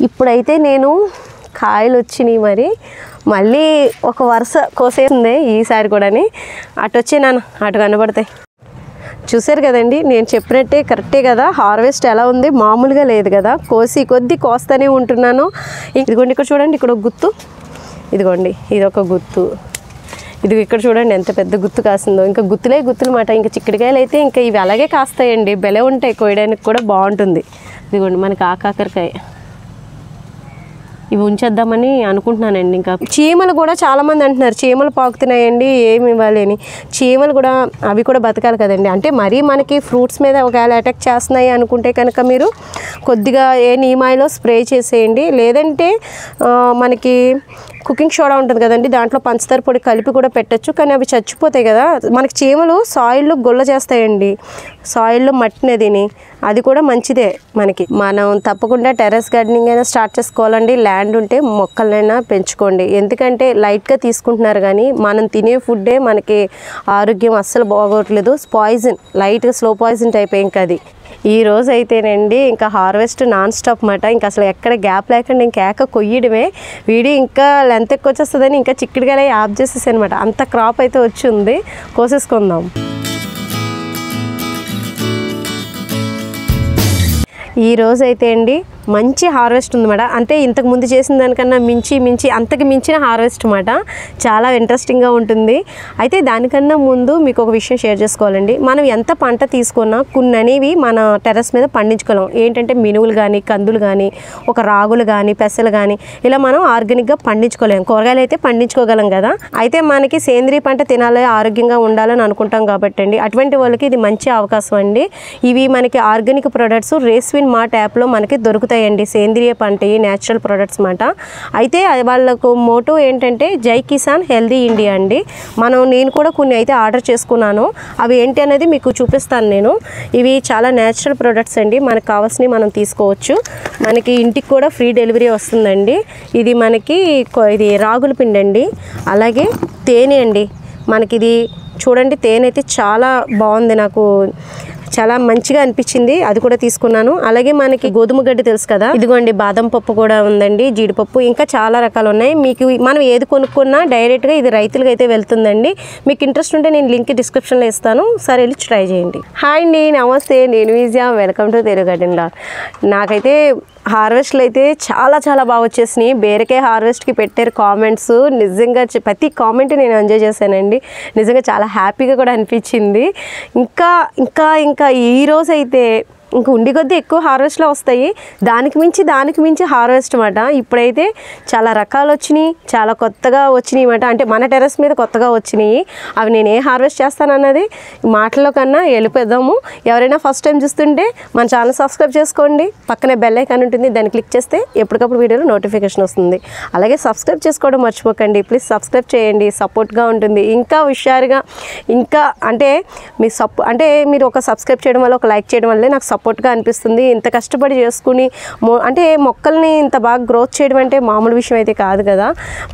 ఇప్పుడైతే నేను కాయలు వచ్చినాయి మరి. మళ్ళీ ఒక వరుస కోసేసింది ఈసారి కూడాని. అటు వచ్చే నాన్న అటు కనబడతాయి. చూసారు కదండి నేను చెప్పినట్టే కరెక్టే కదా. హార్వెస్ట్ ఎలా ఉంది? మామూలుగా లేదు కదా. కోసి కొద్ది కోస్తూనే ఉంటున్నాను. ఇదిగోండి ఇక్కడ చూడండి ఇక్కడ ఒక గుత్తు. ఇదిగోండి ఇది ఒక గుత్తు. ఇది ఇక్కడ చూడండి ఎంత పెద్ద గుత్తు కాసిందో. ఇంకా గుత్తులే గుత్తులు మాట ఇంకా చిక్కడికాయలు అయితే ఇంకా ఇవి అలాగే కాస్తాయండి. బెలే ఉంటాయి కోయడానికి కూడా బాగుంటుంది. ఇదిగోండి మనకి ఆకాకరకాయ ఇవి ఉంచేద్దామని అనుకుంటున్నానండి ఇంకా. చీమలు కూడా చాలామంది అంటున్నారు చీమలు పాకుతున్నాయండి ఏమి ఇవ్వాలి అని. చీమలు కూడా అవి కూడా బతకాలి కదండి. అంటే మరీ మనకి ఫ్రూట్స్ మీద ఒకవేళ అటాక్ చేస్తున్నాయి అనుకుంటే కనుక మీరు కొద్దిగా ఏ నీమాయిలో స్ప్రే చేసేయండి. లేదంటే మనకి కుకింగ్ సోడా ఉంటుంది కదండి దాంట్లో పంచదార పొడి కలిపి కూడా పెట్టచ్చు. కానీ అవి చచ్చిపోతాయి కదా. మనకి చీమలు సాయిల్లో గుల్ల చేస్తాయండి. సాయిల్లో మట్టిన తిని అది కూడా మంచిదే మనకి. మనం తప్పకుండా టెర్రస్ గార్డెనింగ్ అయినా స్టార్ట్ చేసుకోవాలండి. ల్యాండ్ ఉంటే మొక్కలైనా పెంచుకోండి. ఎందుకంటే లైట్గా తీసుకుంటున్నారు కానీ మనం తినే ఫుడ్డే మనకి ఆరోగ్యం అస్సలు బాగోట్లేదు. పాయిజన్ లైట్గా స్లో పాయిజన్ టైప్ ఇంకా అది ఈ రోజు అయితేనండి ఇంకా హార్వెస్ట్ నాన్ స్టాప్ మాట. ఇంకా అసలు ఎక్కడ గ్యాప్ లేకుండా ఇంకా ఏక కొయ్యడమే. వీడి ఇంకా లెంత్ ఎక్కువ వచ్చేస్తుందని ఇంకా చిక్కుడుగా ఆఫ్ చేసేసి అనమాట అంత క్రాప్ అయితే వచ్చి ఉంది కోసేసుకుందాం. ఈ రోజు అయితే అండి మంచి హార్వెస్ట్ ఉంది మేడం. అంటే ఇంతకు ముందు చేసిన దానికన్నా మించి మించి అంతకు మించిన హార్వెస్ట్ అన్నమాట చాలా ఇంట్రెస్టింగ్గా ఉంటుంది. అయితే దానికన్నా ముందు మీకు ఒక విషయం షేర్ చేసుకోవాలండి. మనం ఎంత పంట తీసుకున్నా కొన్ని అనేవి మన టెర్రస్ మీద పండించుకోలేం. ఏంటంటే మినువులు కానీ కందులు కానీ ఒక రాగులు కానీ పెసలు కానీ ఇలా మనం ఆర్గానిక్గా పండించుకోలేం. కూరగాయలు అయితే పండించుకోగలం కదా. అయితే మనకి సేంద్రియ పంట తినాలి ఆరోగ్యంగా ఉండాలని అనుకుంటాం కాబట్టి అండి. అటువంటి వాళ్ళకి ఇది మంచి అవకాశం అండి. ఇవి మనకి ఆర్గానిక్ ప్రొడక్ట్స్ రేస్విన్ మార్ట్ యాప్లో మనకి దొరుకుతాయి. దొరుకుతాయండి సేంద్రియ పంట న్యాచురల్ ప్రొడక్ట్స్ మాట. అయితే వాళ్ళకు మోటో ఏంటంటే జై కిసాన్ హెల్దీ ఇండియా అండి. మనం నేను కూడా కొన్ని అయితే ఆర్డర్ చేసుకున్నాను. అవి ఏంటి అనేది మీకు చూపిస్తాను నేను. ఇవి చాలా న్యాచురల్ ప్రొడక్ట్స్ అండి. మనకు కావాల్సినవి మనం తీసుకోవచ్చు. మనకి ఇంటికి కూడా ఫ్రీ డెలివరీ వస్తుందండి. ఇది మనకి ఇది రాగుల పిండి అండి. అలాగే తేనె అండి. మనకి ఇది చూడండి తేనె అయితే చాలా బాగుంది నాకు. చాలా మంచిగా అనిపించింది. అది కూడా తీసుకున్నాను. అలాగే మనకి గోధుమ గడ్డి తెలుసు కదా? ఇదిగోండి బాదం పప్పు కూడా ఉందండి జీడిపప్పు. ఇంకా చాలా రకాలు ఉన్నాయి. మీకు మనం ఏది కొనుక్కున్నా డైరెక్ట్గా ఇది రైతులకు అయితే వెళ్తుందండి. మీకు ఇంట్రెస్ట్ ఉంటే నేను లింక్ డిస్క్రిప్షన్లో ఇస్తాను. సరే వెళ్ళి ట్రై చేయండి. హాయ్ అండి నమస్తే నేను Vijaya. Welcome to Telugu garden లా నాకైతే హార్వెస్ట్లు అయితే చాలా చాలా బాగా వచ్చేసినాయి. బేరకే హార్వెస్ట్కి పెట్టారు కామెంట్స్ నిజంగా ప్రతి కామెంట్ నేను ఎంజాయ్ చేశానండి. నిజంగా చాలా హ్యాపీగా కూడా అనిపించింది. ఇంకా ఇంకా ఇంకా ఈ అయితే ఇంకా ఉండి కొద్దీ ఎక్కువ హార్వెస్ట్లో వస్తాయి. దానికి మించి దానికి మించి హార్వెస్ట్ అన్నమాట. ఇప్పుడైతే చాలా రకాలు వచ్చినాయి. చాలా కొత్తగా వచ్చినాయి అన్నమాట. అంటే మన టెర్రస్ మీద కొత్తగా వచ్చినాయి. అవి నేను ఏ హార్వెస్ట్ చేస్తానన్నది మాటల్లో కన్నా వెళ్ళిపోదాము. ఎవరైనా ఫస్ట్ టైం చూస్తుంటే మన ఛానల్ సబ్స్క్రైబ్ చేసుకోండి. పక్కనే బెల్ ఐకాన్ ఉంటుంది. దాన్ని క్లిక్ చేస్తే ఎప్పటికప్పుడు వీడియోలో నోటిఫికేషన్ వస్తుంది. అలాగే సబ్స్క్రైబ్ చేసుకోవడం మర్చిపోకండి. ప్లీజ్ సబ్స్క్రైబ్ చేయండి. సపోర్ట్గా ఉంటుంది. ఇంకా హుషారుగా ఇంకా అంటే మీ సప్ అంటే మీరు ఒక సబ్స్క్రైబ్ చేయడం వల్ల ఒక లైక్ చేయడం వల్ల నాకు సపోర్ట్గా అనిపిస్తుంది. ఇంత కష్టపడి చేసుకుని మొ అంటే మొక్కల్ని ఇంత బాగా గ్రోత్ చేయడం అంటే మామూలు విషయం అయితే కాదు కదా.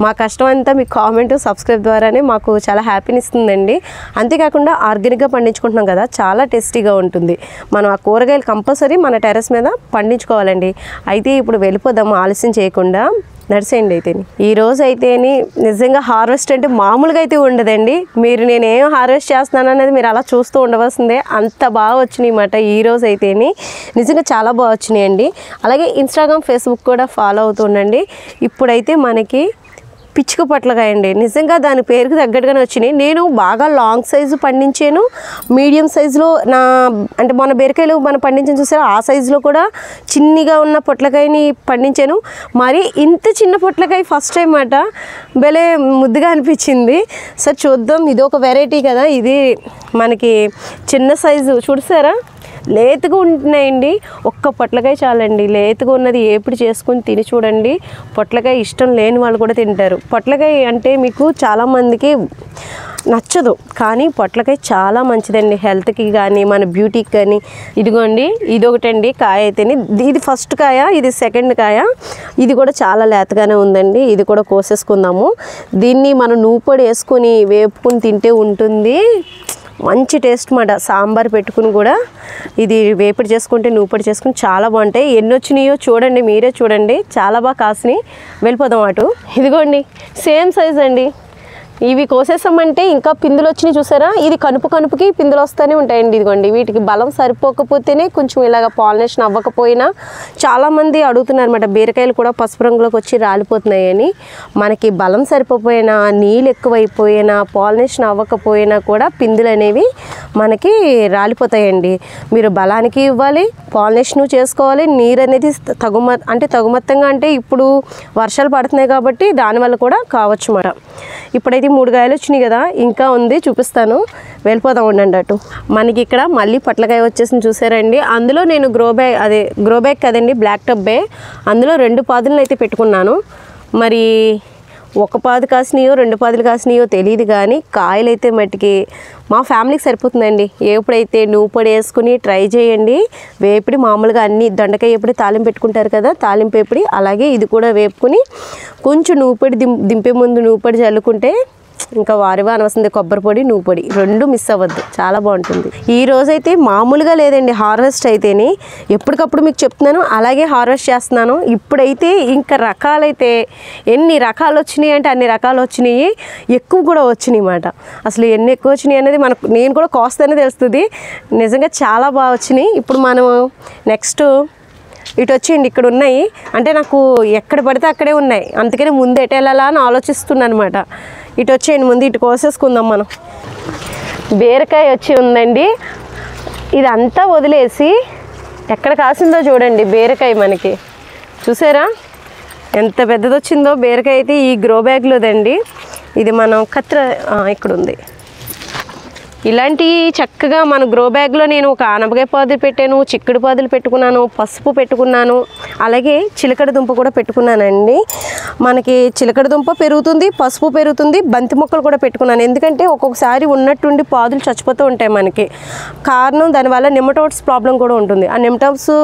మా కష్టం అంతా మీ కామెంట్ సబ్స్క్రైబ్ ద్వారానే మాకు చాలా హ్యాపీని ఇస్తుందండి అంతేకాకుండా ఆర్గానిక్గా పండించుకుంటున్నాం కదా చాలా టేస్టీగా ఉంటుంది. మనం ఆ కూరగాయలు కంపల్సరీ మన టెర్రస్ మీద పండించుకోవాలండి. అయితే ఇప్పుడు వెళ్ళిపోదాము ఆలస్యం చేయకుండా. నడిచేయండి అయితే. ఈ రోజు అయితేని నిజంగా హార్వెస్ట్ అంటే మామూలుగా అయితే ఉండదండి. మీరు నేను ఏం హార్వెస్ట్ చేస్తున్నాను అనేది మీరు అలా చూస్తూ ఉండవలసిందే. అంత బాగా వచ్చినాయి అన్నమాట ఈ రోజు అయితేని నిజంగా చాలా బాగా వచ్చినాయండి. అలాగే ఇన్స్టాగ్రామ్ ఫేస్బుక్ కూడా ఫాలో అవుతుండండి. ఇప్పుడైతే మనకి పిచ్చుక పొట్లకాయ అండి నిజంగా దాని పేరుకి తగ్గట్టుగానే వచ్చినాయి. నేను బాగా లాంగ్ సైజు పండించాను. మీడియం సైజులో నా అంటే మన బీరకాయలు మనం పండించిన చూసారా? ఆ సైజులో కూడా చిన్నగా ఉన్న పొట్లకాయని పండించాను. మరి ఇంత చిన్న పొట్లకాయ ఫస్ట్ టైం అట. భలే ముద్దుగా అనిపించింది. సార్ చూద్దాం. ఇది ఒక వెరైటీ కదా. ఇది మనకి చిన్న సైజు చూసారా లేతగా ఉంటున్నాయండి. ఒక్క పొట్లకాయ చాలండి. లేతగా ఉన్నది ఏపుడు చేసుకుని తిని చూడండి. పొట్లకాయ ఇష్టం లేని వాళ్ళు కూడా తింటారు. పొట్లకాయ అంటే మీకు చాలామందికి నచ్చదు. కానీ పొట్లకాయ చాలా మంచిదండి. హెల్త్కి కానీ మన బ్యూటీకి కానీ ఇదిగోండి ఇది ఒకటండి కాయ అయితేనే. ఇది ఫస్ట్ కాయ ఇది సెకండ్ కాయ. ఇది కూడా చాలా లేతగానే ఉందండి. ఇది కూడా కోసేసుకుందాము. దీన్ని మనం నూపొడి వేసుకొని వేపుకుని తింటే ఉంటుంది. మంచి టేస్ట్ మాట. సాంబార్ పెట్టుకుని కూడా ఇది వేపుడు చేసుకుంటే నూపడి చేసుకుని చాలా బాగుంటాయి. ఎన్ని వచ్చినాయో చూడండి మీరే చూడండి. చాలా బాగా కాసినాయి. వెళ్ళిపోదాం అటు. ఇదిగోండి సేమ్ సైజ్ అండి. ఇవి కోసేసామంటే ఇంకా పిందులు వచ్చినాయి చూసారా? ఇది కనుపు కనుపుకి పిందులు వస్తూనే ఉంటాయండి ఇదిగోండి. వీటికి బలం సరిపోకపోతేనే కొంచెం ఇలాగ పాలినేషన్ అవ్వకపోయినా చాలామంది అడుగుతున్నారు అనమాట బీరకాయలు కూడా పసుపు రంగులోకి వచ్చి రాలిపోతున్నాయని మనకి బలం సరిపోయినా నీళ్ళు ఎక్కువైపోయినా పాలినేషన్ అవ్వకపోయినా కూడా పిందులు అనేవి మనకి రాలిపోతాయండి. మీరు బలానికి ఇవ్వాలి పాలినేషన్ చేసుకోవాలి నీరు అనేది తగుమ అంటే తగుమత్తంగా అంటే ఇప్పుడు వర్షాలు పడుతున్నాయి కాబట్టి దానివల్ల కూడా కావచ్చు అన్నమాట. ఇప్పుడైతే మూడు కాయలు వచ్చినాయి కదా ఇంకా ఉంది చూపిస్తాను. వెళ్ళిపోదాం ఉండండి అటు. మనకి ఇక్కడ మళ్ళీ పొట్లకాయ వచ్చేసింది చూసారండి. అందులో నేను గ్రో బ్యాగ్ అదే గ్రో బ్యాగ్ కదండి బ్లాక్ టబ్బే అందులో రెండు పాదులను అయితే పెట్టుకున్నాను. మరి ఒక పాదు కాసినాయో రెండు పాదులు కాసినాయో తెలియదు కానీ కాయలు అయితే మట్టికి మా ఫ్యామిలీకి సరిపోతుందండి. ఎప్పుడైతే నువ్వు పొడి వేసుకుని ట్రై చేయండి. వేపిడి మామూలుగా అన్ని దొండకాయ ఎప్పుడు తాలింపు పెట్టుకుంటారు కదా తాలింపు ఎప్పుడు అలాగే ఇది కూడా వేపుకుని కొంచెం నూపడి దిం దింపే ముందు నూపడి చల్లుకుంటే ఇంకా వారివా అనవసింది కొబ్బరి పొడి నువ్వు పొడి. రెండు మిస్ అవ్వద్దు. చాలా బాగుంటుంది. ఈ రోజైతే మామూలుగా లేదండి హార్వెస్ట్ అయితేనే ఎప్పటికప్పుడు మీకు చెప్తున్నాను అలాగే హార్వెస్ట్ చేస్తున్నాను. ఇప్పుడైతే ఇంకా రకాలైతే ఎన్ని రకాలు వచ్చినాయి అంటే అన్ని రకాలు వచ్చినాయి ఎక్కువ కూడా వచ్చినాయి అన్నమాట అసలు ఎన్ని ఎక్కువ వచ్చినాయి అనేది మనకు నేను కూడా కోస్తేనే తెలుస్తుంది. నిజంగా చాలా బాగా వచ్చినాయి. ఇప్పుడు మనం నెక్స్ట్ ఇటు వచ్చేయండి ఇక్కడ ఉన్నాయి అంటే నాకు ఎక్కడ పడితే అక్కడే ఉన్నాయి. అందుకని ముందు ఎటు వెళ్ళాలా అని ఆలోచిస్తున్నాను అనమాట ఇటు వచ్చేయండి ముందు ఇటు కోసేసుకుందాం మనం. బీరకాయ వచ్చి ఉందండి. ఇదంతా వదిలేసి ఎక్కడ కాసిందో చూడండి బీరకాయ మనకి. చూసారా? ఎంత పెద్దది వచ్చిందో బీరకాయ అయితే ఈ గ్రో బ్యాగ్లోదండి. ఇది మనం కత్ర ఇక్కడ ఉంది ఇలాంటి చక్కగా మన గ్రో బ్యాగ్లో నేను ఒక ఆనపకాయ పాదులు పెట్టాను చిక్కుడు పాదులు పెట్టుకున్నాను పసుపు పెట్టుకున్నాను అలాగే చిలకడ దుంప కూడా పెట్టుకున్నానండి. మనకి చిలకడ దుంప పెరుగుతుంది పసుపు పెరుగుతుంది బంతి మొక్కలు కూడా పెట్టుకున్నాను. ఎందుకంటే ఒక్కొక్కసారి ఉన్నట్టుండి పాదులు చచ్చిపోతూ ఉంటాయి మనకి. కారణం దానివల్ల నిమటోడ్స్ ప్రాబ్లం కూడా ఉంటుంది. ఆ నిమటోడ్స్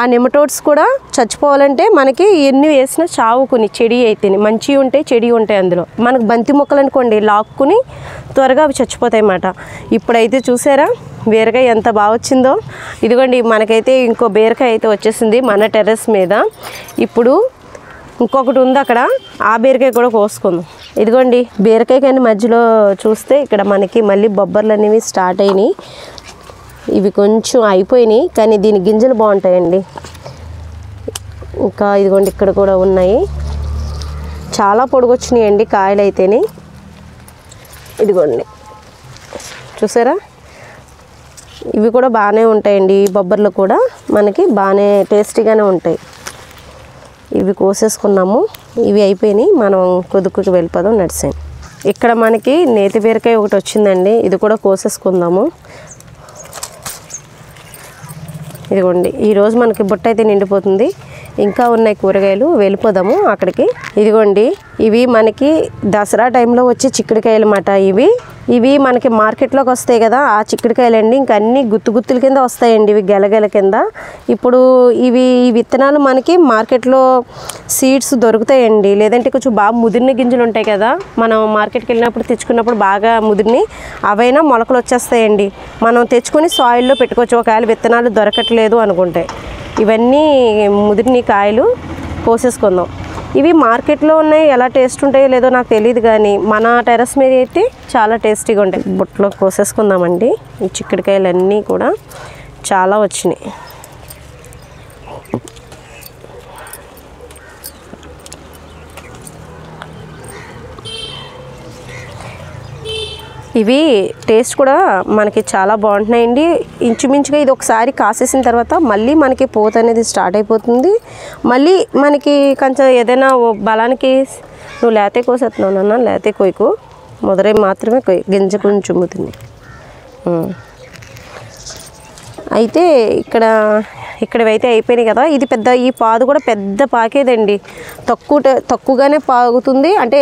ఆ నిమటోడ్స్ కూడా చచ్చిపోవాలంటే మనకి ఎన్ని వేసినా చావుకుని చెడి అయితే మంచి ఉంటాయి చెడి ఉంటాయి అందులో. మనకు బంతి మొక్కలు అనుకోండి లాక్కుని త్వరగా అవి చచ్చిపోతాయి అన్నమాట ఇప్పుడైతే చూసారా? బీరకాయ ఎంత బాగా వచ్చిందో. ఇదిగోండి మనకైతే ఇంకో బీరకాయ అయితే వచ్చేసింది మన టెర్రస్ మీద. ఇప్పుడు ఇంకొకటి ఉంది అక్కడ. ఆ బీరకాయ కూడా కోసుకుందాం. ఇదిగోండి బీరకాయ కానీ మధ్యలో చూస్తే ఇక్కడ మనకి మళ్ళీ బొబ్బర్లు అనేవి స్టార్ట్ అయినాయి. ఇవి కొంచెం అయిపోయినాయి కానీ దీని గింజలు బాగుంటాయండి. ఇంకా ఇదిగోండి ఇక్కడ కూడా ఉన్నాయి. చాలా పొడుగొచ్చినాయండి కాయలు అయితేనే ఇదిగోండి. చూసారా? ఇవి కూడా బాగానే ఉంటాయండి. ఈ బొబ్బర్లు కూడా మనకి బాగానే టేస్టీగానే ఉంటాయి. ఇవి కోసేసుకున్నాము. ఇవి అయిపోయినాయి. మనం కుదుకుకి వెళ్ళిపోదాం నడిసాను ఇక్కడ మనకి నేతి బీరకాయ ఒకటి వచ్చిందండి. ఇది కూడా కోసేసుకుందాము. ఇదిగోండి. ఈరోజు మనకి బుట్ట అయితే నిండిపోతుంది. ఇంకా ఉన్నాయి కూరగాయలు. వెళ్ళిపోదాము అక్కడికి. ఇదిగోండి. ఇవి మనకి దసరా టైంలో వచ్చే చిక్కుడుకాయలు అన్నమాట ఇవి. ఇవి మనకి మార్కెట్లోకి వస్తాయి కదా ఆ చిక్కుడుకాయలండి ఇంకా అన్ని గుత్తు గుత్తుల కింద వస్తాయండి ఇవి గెలగెల కింద. ఇప్పుడు ఇవి ఈ విత్తనాలు మనకి మార్కెట్లో సీడ్స్ దొరుకుతాయండి. లేదంటే కొంచెం బాగా ముదిరిన గింజలు ఉంటాయి కదా మనం మార్కెట్కి వెళ్ళినప్పుడు తెచ్చుకున్నప్పుడు బాగా ముదిరిని అవైనా మొలకలు వచ్చేస్తాయండి. మనం తెచ్చుకొని సాయిల్లో పెట్టుకోవచ్చు. ఒకవేళ విత్తనాలు దొరకట్లేదు అనుకుంటే. ఇవన్నీ ముదిరిని కాయలు కోసేసుకుందాం ఇవి మార్కెట్లో ఉన్నాయి ఎలా టేస్ట్ ఉంటాయో లేదో నాకు తెలియదు కానీ మన టెరస్ మీద అయితే చాలా టేస్టీగా ఉంటాయి. బుట్టలో కోసేసుకుందామండి. ఈ చిక్కడికాయలన్నీ కూడా చాలా వచ్చినాయి. ఇవి టేస్ట్ కూడా మనకి చాలా బాగుంటున్నాయండి. ఇంచుమించుగా ఇది ఒకసారి కాసేసిన తర్వాత మళ్ళీ మనకి పూత అనేది స్టార్ట్ అయిపోతుంది. మళ్ళీ మనకి కొంచెం ఏదైనా ఓ బలానికి నువ్వు లేతే కోసేస్తున్నావు నాన్న లేతే కోయకు మొదలై మాత్రమే కొయ్యి గింజ కొంచెం ముతుంది అయితే ఇక్కడ ఇక్కడవైతే అయిపోయినాయి కదా ఇది పెద్ద ఈ పాదు కూడా పెద్ద పాకేదండి. తక్కువ తక్కువగానే పాగుతుంది. అంటే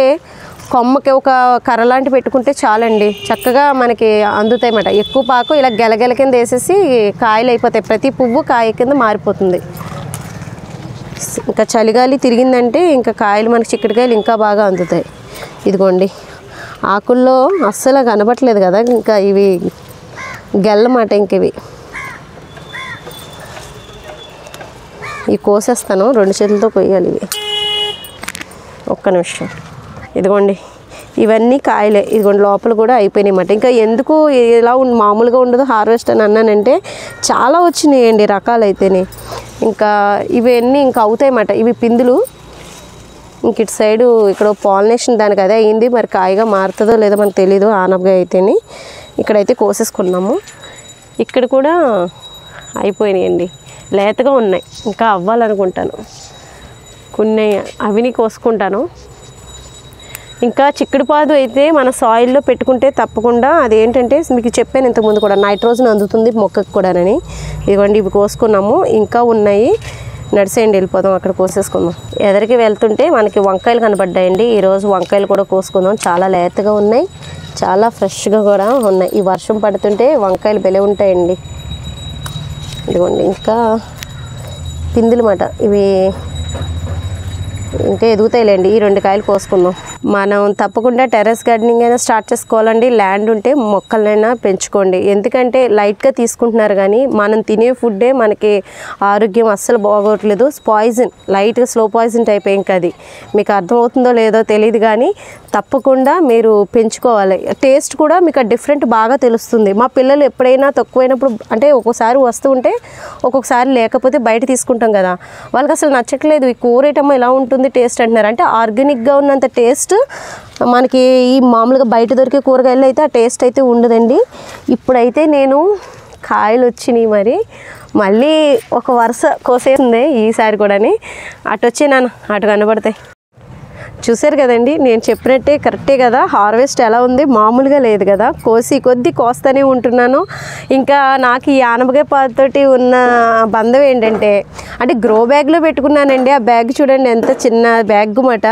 కొమ్మకి ఒక కర్ర లాంటి పెట్టుకుంటే చాలండి. చక్కగా మనకి అందుతాయి అన్నమాట ఎక్కువ పాకు ఇలా గెలగెల కింద వేసేసి కాయలు అయిపోతాయి. ప్రతి పువ్వు కాయ కింద మారిపోతుంది. ఇంకా చలిగాలి తిరిగిందంటే ఇంకా కాయలు మనకి చిక్కడికాయలు ఇంకా బాగా అందుతాయి. ఇదిగోండి. ఆకుల్లో అస్సలు కనపట్లేదు కదా ఇంకా ఇవి గెల్లమాట ఇంక ఇవి. ఇవి కోసేస్తాను రెండు చేతులతో కొయ్యాలి ఇవి. ఒక్క నిమిషం. ఇదిగోండి. ఇవన్నీ కాయలే. ఇదిగోండి లోపల కూడా అయిపోయినాయి అన్నమాట ఇంకా ఎందుకు ఇలా మామూలుగా ఉండదు హార్వెస్ట్ అని అన్నానంటే చాలా వచ్చినాయండి రకాలు అయితేనే ఇంకా ఇవన్నీ ఇంకా అవుతాయి అన్నమాట ఇవి పిందులు. ఇంక ఇటు సైడు ఇక్కడ పాలినేషన్ దానికి అదే అయింది. మరి కాయగా మారుతుందో లేదో మనకు తెలీదు. ఆనపగా అయితేని ఇక్కడైతే కోసేసుకున్నాము. ఇక్కడ కూడా అయిపోయినాయండి. లేతగా ఉన్నాయి. ఇంకా అవ్వాలనుకుంటాను. కొన్ని అవిని కోసుకుంటాను. ఇంకా చిక్కుడుపాదు అయితే మన సాయిల్లో పెట్టుకుంటే తప్పకుండా అదేంటంటే మీకు చెప్పాను ఇంతకుముందు కూడా నైట్రోజన్ అందుతుంది మొక్కకు కూడానని. ఇదిగోండి ఇవి కోసుకున్నాము. ఇంకా ఉన్నాయి. నడిసేయండి వెళ్ళిపోదాం అక్కడ కోసేసుకుందాం. ఎదరికి వెళ్తుంటే మనకి వంకాయలు కనబడ్డాయండి. ఈరోజు వంకాయలు కూడా కోసుకుందాం. చాలా లేతగా ఉన్నాయి. చాలా ఫ్రెష్గా కూడా ఉన్నాయి. ఈ వర్షం పడుతుంటే వంకాయలు బెలే ఉంటాయండి. ఇదిగోండి ఇంకా పిందులమాట ఇవి ఇంకా ఎదుగుతాయిలేండి. ఈ రెండు కాయలు కోసుకుందాం. మనం తప్పకుండా టెర్రస్ గార్డెనింగ్ అయినా స్టార్ట్ చేసుకోవాలండి. ల్యాండ్ ఉంటే మొక్కలైనా పెంచుకోండి. ఎందుకంటే లైట్గా తీసుకుంటున్నారు కానీ మనం తినే ఫుడ్డే మనకి ఆరోగ్యం అస్సలు బాగోట్లేదు. పాయిజన్ లైట్గా స్లో పాయిజన్ టైప్ ఏం మీకు అర్థమవుతుందో లేదో తెలియదు కానీ తప్పకుండా మీరు పెంచుకోవాలి. టేస్ట్ కూడా మీకు డిఫరెంట్ బాగా తెలుస్తుంది. మా పిల్లలు ఎప్పుడైనా తక్కువైనప్పుడు అంటే ఒక్కోసారి వస్తూ ఉంటే ఒక్కొక్కసారి లేకపోతే బయట తీసుకుంటాం కదా. వాళ్ళకి అసలు నచ్చట్లేదు. ఈ కూరేటమ్మ ఎలా ఉంటుంది టేస్ట్ అంటున్నారు. అంటే ఆర్గానిక్గా ఉన్నంత టేస్ట్ మనకి ఈ మామూలుగా బయట దొరికే కూరగాయలు అయితే ఆ టేస్ట్ అయితే ఉండదండి. ఇప్పుడైతే నేను కాయలు వచ్చినాయి మరి. మళ్ళీ ఒక వరుస కోసేసింది ఈసారి కూడాని. అటు వచ్చినాను అటు కనబడతాయి. చూసారు కదండి నేను చెప్పినట్టే కరెక్టే కదా. హార్వెస్ట్ ఎలా ఉంది? మామూలుగా లేదు కదా. కోసి కొద్ది కోస్తూనే ఉంటున్నాను. ఇంకా నాకు ఈ ఆనపకాయ పాతతోటి ఉన్న బంధం ఏంటంటే అంటే గ్రో బ్యాగ్లో పెట్టుకున్నానండి. ఆ బ్యాగ్ చూడండి ఎంత చిన్న బ్యాగ్ మాట.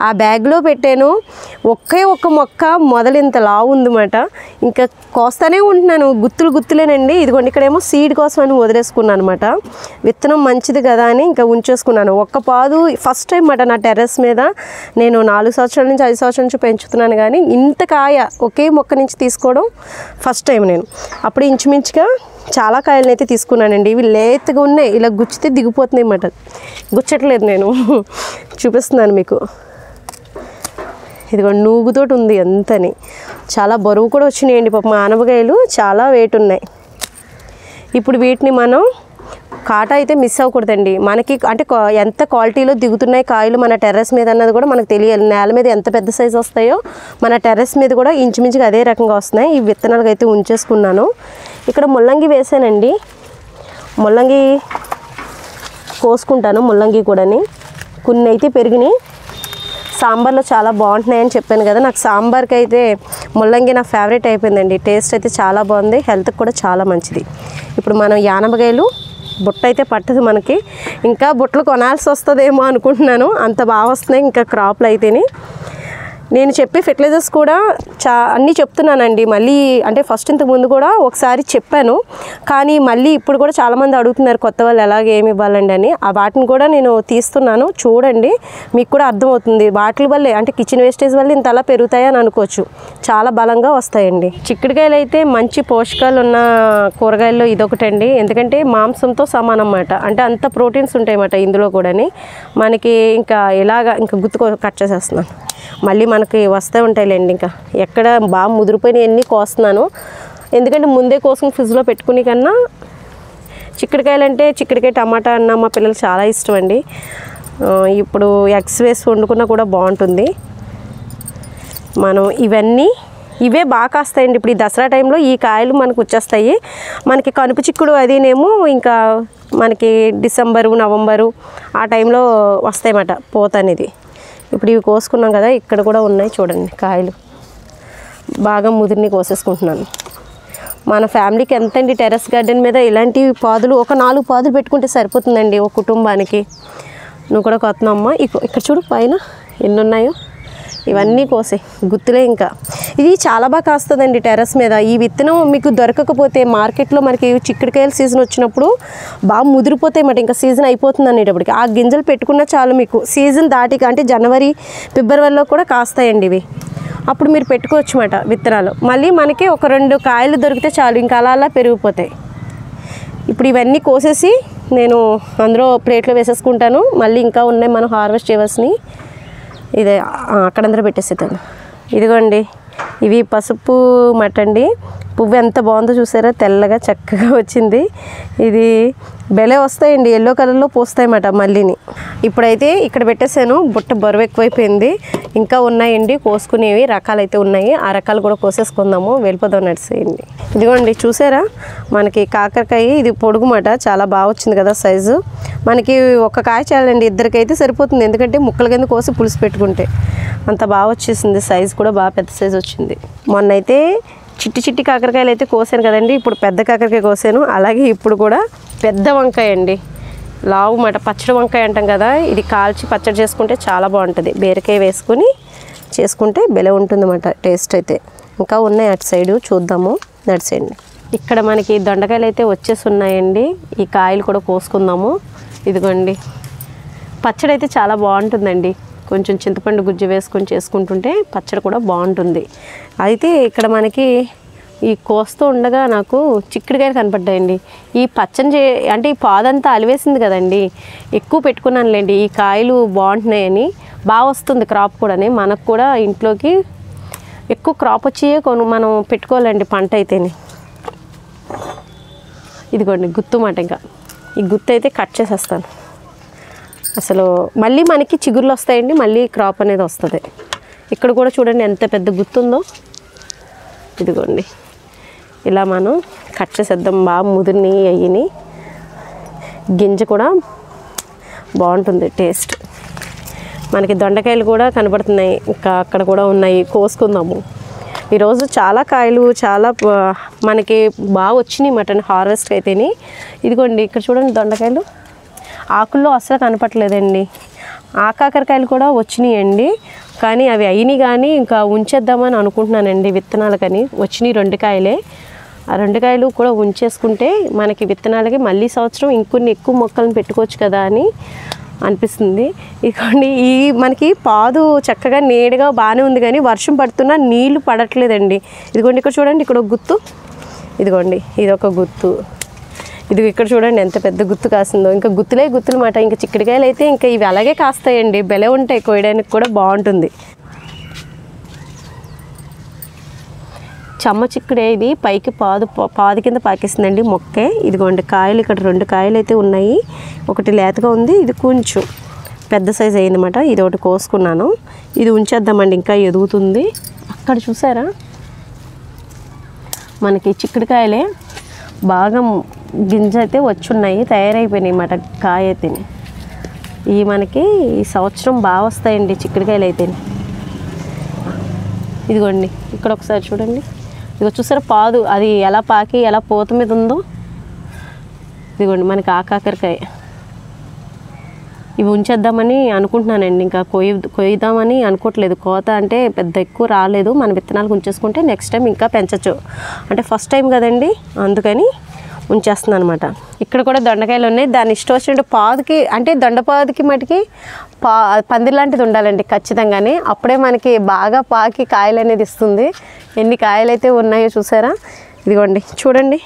ఆ బ్యాగ్లో పెట్టాను. ఒకే ఒక్క మొక్క మొదలు ఇంత లావు ఉందన్నమాట. ఇంకా కోస్తానే ఉంటున్నాను. గుత్తులు గుత్తులేనండి. ఇదిగోండి ఇక్కడేమో సీడ్ కోసం అని వదిలేసుకున్నాను అనమాట విత్తనం మంచిది కదా అని ఇంకా ఉంచేసుకున్నాను. ఒక్క పాదు ఫస్ట్ టైం మాట నా టెర్రస్ మీద. నేను నాలుగు సంవత్సరాల నుంచి ఐదు సంవత్సరాల నుంచి పెంచుతున్నాను కానీ ఇంత కాయ ఒకే మొక్క నుంచి తీసుకోవడం ఫస్ట్ టైం నేను. అప్పుడు ఇంచుమించుగా చాలా కాయలను అయితే తీసుకున్నానండి. ఇవి లేతగా ఉన్నాయి ఇలా గుచ్చితే దిగిపోతున్నాయి అన్నమాట. గుచ్చట్లేదు నేను. చూపిస్తున్నాను మీకు. ఇదిగో నూగుతోటి ఉంది అంతని. చాలా బరువు కూడా వచ్చినాయండి పాపం. ఆనపకాయలు చాలా వెయిట్ ఉన్నాయి. ఇప్పుడు వీటిని మనం కాటా అయితే మిస్ అవ్వకూడదండి. మనకి అంటే ఎంత క్వాలిటీలో దిగుతున్నాయి కాయలు మన టెర్రస్ మీద అన్నది కూడా మనకు తెలియాలి. నేల మీద ఎంత పెద్ద సైజు వస్తాయో మన టెర్రస్ మీద కూడా ఇంచుమించుగా అదే రకంగా వస్తున్నాయి. ఈ విత్తనాలకు అయితే ఉంచేసుకున్నాను. ఇక్కడ ముల్లంగి వేసానండి. ముల్లంగి కోసుకుంటాను ముల్లంగి కూడాని. కొన్ని అయితే పెరిగినాయి. సాంబార్లో చాలా బాగుంటున్నాయని చెప్పాను కదా. నాకు సాంబార్కి అయితే ముల్లంగి నా ఫేవరెట్ అయిపోయిందండి. టేస్ట్ అయితే చాలా బాగుంది. హెల్త్కి కూడా చాలా మంచిది. ఇప్పుడు మనం యానబకాయలు బుట్ట అయితే పట్టదు మనకి. ఇంకా బుట్టలు కొనాల్సి వస్తుందేమో అనుకుంటున్నాను. అంత బాగా వస్తున్నాయి. ఇంకా క్రాప్లు అయితేనే. నేను చెప్పే ఫెర్టిలైజర్స్ కూడా చా అన్నీ చెప్తున్నానండి. మళ్ళీ అంటే ఫస్ట్ ఇంతకు ముందు కూడా ఒకసారి చెప్పాను. కానీ మళ్ళీ ఇప్పుడు కూడా చాలామంది అడుగుతున్నారు కొత్త వాళ్ళు ఎలాగ ఏమి ఇవ్వాలండి అని. ఆ వాటిని కూడా నేను తీస్తున్నాను. చూడండి మీకు కూడా అర్థమవుతుంది. వాటి వల్లే అంటే కిచెన్ వేస్టేజ్ వల్ల ఇంత అలా పెరుగుతాయని అనుకోవచ్చు. చాలా బలంగా వస్తాయండి. చిక్కుడుకాయలు అయితే మంచి పోషకాలు ఉన్న కూరగాయల్లో ఇదొకటండి. ఎందుకంటే మాంసంతో సమానం అన్నమాట. అంటే అంత ప్రోటీన్స్ ఉంటాయన్నమాట ఇందులో కూడాని. మనకి ఇంకా ఇలాగ ఇంకా గుర్తుకో కట్ చేసేస్తున్నాను. మళ్ళీ మనకి వస్తూ ఉంటాయిలేండి ఇంకా. ఎక్కడ బాగా ముదిరిపోయినవన్నీ కోస్తున్నాను. ఎందుకంటే ముందే కోసం ఫ్రిడ్జ్లో పెట్టుకునే కన్నా చిక్కుడుకాయలు అంటే చిక్కుడుకాయ టమాటా అన్న మా పిల్లలు చాలా ఇష్టం అండి ఇప్పుడు ఎగ్స్ వేసి వండుకున్నా కూడా బాగుంటుంది. మనం ఇవన్నీ ఇవే బాగా కాస్తాయండి. ఇప్పుడు ఈ దసరా టైంలో ఈ కాయలు మనకు వచ్చేస్తాయి. మనకి కనుపు చిక్కుడు అదినేమో ఇంకా మనకి డిసెంబరు నవంబరు ఆ టైంలో వస్తాయన్నమాట పూత అనేది. ఇప్పుడు ఇవి కోసుకున్నాం కదా ఇక్కడ కూడా ఉన్నాయి చూడండి కాయలు. బాగా ముదిరిని కోసేసుకుంటున్నాను. మన ఫ్యామిలీకి ఎంతండి టెర్రస్ గార్డెన్ మీద ఇలాంటి పాదులు ఒక నాలుగు పాదులు పెట్టుకుంటే సరిపోతుందండి ఒక కుటుంబానికి. నువ్వు కూడా కొత్తనమ్మా. ఇక్కడ చూడు పైన ఎన్ని ఉన్నాయో. ఇవన్నీ కోసే గుర్తులే ఇంకా. ఇది చాలా బాగా కాస్తుందండి టెర్రస్ మీద. ఈ విత్తనం మీకు దొరకకపోతే మార్కెట్లో మనకి చిక్కుడుకాయల సీజన్ వచ్చినప్పుడు బాగా ముదిరిపోతాయి మాట ఇంకా సీజన్ అయిపోతుంది అనేటప్పటికి. ఆ గింజలు పెట్టుకున్న చాలు మీకు. సీజన్ దాటికి అంటే జనవరి ఫిబ్రవరిలో కూడా కాస్తాయండి ఇవి. అప్పుడు మీరు పెట్టుకోవచ్చు అన్నమాట విత్తనాలు. మళ్ళీ మనకి ఒక రెండు కాయలు దొరికితే చాలు. ఇంకా అలా అలా పెరిగిపోతాయి. ఇప్పుడు ఇవన్నీ కోసేసి నేను అందులో ప్లేట్లో వేసేసుకుంటాను. మళ్ళీ ఇంకా ఉన్నాయి మనం హార్వెస్ట్ చేయవలసినవి ఇదే అక్కడ అక్కడందరూ పెట్టేసేద్దాం. ఇదిగోండి ఇవి పసుపు మటండి. పువ్వు ఎంత బాగుందో చూసారా? తెల్లగా చక్కగా వచ్చింది. ఇది బెలే వస్తాయండి. ఎల్లో కలర్లో పోస్తాయన్నమాట మళ్ళీని ఇప్పుడైతే ఇక్కడ పెట్టేశాను. బుట్ట బరువు ఎక్కువైపోయింది. ఇంకా ఉన్నాయండి కోసుకునేవి. రకాలైతే ఉన్నాయి. ఆ రకాలు కూడా కోసేసుకుందాము. వెళ్ళిపోదాం నడిసేయండి ఇదిగోండి చూసారా? మనకి కాకరకాయ ఇది పొడుగు మాట చాలా బాగా వచ్చింది కదా సైజు. మనకి ఒక కాయ చాలండి ఇద్దరికైతే సరిపోతుంది. ఎందుకంటే ముక్కల కింద కోసి పులుసు పెట్టుకుంటే అంత బాగా వచ్చేసింది. సైజు కూడా బాగా పెద్ద సైజు వచ్చింది. మొన్న అయితే చిట్టి చిట్టి కాకరకాయలు అయితే కోసాను కదండి. ఇప్పుడు పెద్ద కాకరకాయ కోసాను. అలాగే ఇప్పుడు కూడా పెద్ద వంకాయ అండి. లావు మాట పచ్చడి వంకాయ అంటాం కదా. ఇది కాల్చి పచ్చడి చేసుకుంటే చాలా బాగుంటుంది. బీరకాయ వేసుకుని చేసుకుంటే బెలే ఉంటుందన్నమాట టేస్ట్ అయితే. ఇంకా ఉన్నాయి అటు సైడు. చూద్దాము. నడిచేయండి ఇక్కడ మనకి దొండకాయలు అయితే వచ్చేసి ఉన్నాయండి. ఈ కాయలు కూడా కోసుకుందాము. ఇదిగోండి. పచ్చడి అయితే చాలా బాగుంటుందండి. కొంచెం చింతపండు గుజ్జు వేసుకొని చేసుకుంటుంటే పచ్చడి కూడా బాగుంటుంది. అయితే ఇక్కడ మనకి ఈ కోస్తూ ఉండగా నాకు చిక్కుడుకాయలు కనపడ్డాయండి. ఈ పచ్చని చే అంటే ఈ పాదంతా అలివేసింది కదండి. ఎక్కువ పెట్టుకున్నానులేండి. ఈ కాయలు బాగుంటున్నాయని బాగా వస్తుంది క్రాప్ కూడాని. మనకు కూడా ఇంట్లోకి ఎక్కువ క్రాప్ వచ్చి కొను మనం పెట్టుకోవాలండి పంట అయితేనే. ఇదిగోండి గుర్తుమాట ఇంకా. ఈ గుత్తైతే అయితే కట్ చేసేస్తాను. అసలు మళ్ళీ మనకి చిగుర్లు వస్తాయండి మళ్ళీ క్రాప్ అనేది వస్తుంది. ఇక్కడ కూడా చూడండి ఎంత పెద్ద గుర్తుందో ఇదిగోండి. ఇలా మనం కట్ చేసేద్దాం. బాగా ముదిరిని అయ్యిని. గింజ కూడా బాగుంటుంది టేస్ట్ మనకి దొండకాయలు కూడా కనబడుతున్నాయి. ఇంకా అక్కడ కూడా ఉన్నాయి. కోసుకుందాము. ఈరోజు చాలా కాయలు చాలా మనకి బాగా వచ్చినాయి మటన్ హార్వెస్ట్ అయితేని. ఇదిగోండి ఇక్కడ చూడండి దొండకాయలు. ఆకుల్లో అసలు కనపట్లేదండి ఆకాకరకాయలు కూడా కూడా వచ్చినాయండి. కానీ అవి అయినాయి కానీ ఇంకా ఉంచేద్దామని అనుకుంటున్నానండి విత్తనాలకని. వచ్చినాయి రెండు కాయలే. ఆ రెండు కాయలు కూడా ఉంచేసుకుంటే మనకి విత్తనాలకి మళ్ళీ సంవత్సరం ఇంకొన్ని ఎక్కువ మొక్కలను పెట్టుకోవచ్చు కదా అని అనిపిస్తుంది. ఇదిగోండి ఈ మనకి పాదు చక్కగా నీడగా బాగానే ఉంది కానీ వర్షం పడుతున్నా నీళ్ళు పడట్లేదండి. ఇదిగోండి ఇక్కడ చూడండి ఇక్కడ ఒక గుత్తు. ఇదిగోండి ఇది ఒక గుత్తు. ఇది ఇక్కడ చూడండి ఎంత పెద్ద గుత్తు కాసిందో. ఇంకా గుత్తులే గుత్తులు మాట. ఇంకా చిక్కడికాయలు అయితే ఇంకా ఇవి అలాగే కాస్తాయండి. బెలే ఉంటాయి కోయడానికి కూడా బాగుంటుంది. చమ్మ చిక్కుడే ఇది. పైకి పాదు పాదు కింద పాకిస్తుందండి మొక్కే. ఇదిగోండి కాయలు ఇక్కడ రెండు కాయలు అయితే ఉన్నాయి. ఒకటి లేతగా ఉంది ఇది కొంచెం. పెద్ద సైజ్ అయిందన్నమాట. ఇది ఒకటి కోసుకున్నాను. ఇది ఉంచేద్దామండి ఇంకా ఎదుగుతుంది. అక్కడ చూసారా? మనకి చిక్కుడుకాయలే బాగా గింజ అయితే వచ్చున్నాయి తయారైపోయినాయి అన్నమాట కాయ అయితే. ఈ మనకి ఈ సంవత్సరం బాగా వస్తాయండి చిక్కుడుకాయలు అయితే ఇదిగోండి ఇక్కడ ఒకసారి చూడండి. ఇదిగో చూసారా పాదు? అది ఎలా పాకి ఎలా పూత మీద ఉందో? ఇదిగోండి మనకి ఆకాకరకాయ ఇవి ఉంచేద్దామని అనుకుంటున్నానండి. ఇంకా కొయ్య కొయ్యదామని అనుకోవట్లేదు. కోత అంటే పెద్ద ఎక్కువ రాలేదు. మన విత్తనాలు ఉంచేసుకుంటే నెక్స్ట్ టైం ఇంకా పెంచచ్చు. అంటే ఫస్ట్ టైం కదండి అందుకని ఉంచేస్తున్నాను అనమాట ఇక్కడ కూడా దొండకాయలు ఉన్నాయి. దాని ఇష్టం వచ్చినట్టు పాదుకి అంటే దొండపాదుకి మటుకి పా పందిరి లాంటిది ఉండాలండి ఖచ్చితంగానే. అప్పుడే మనకి బాగా పాకి కాయలు అనేది ఇస్తుంది. ఎన్ని కాయలు అయితే ఉన్నాయో చూసారా? ఇదిగోండి చూడండి.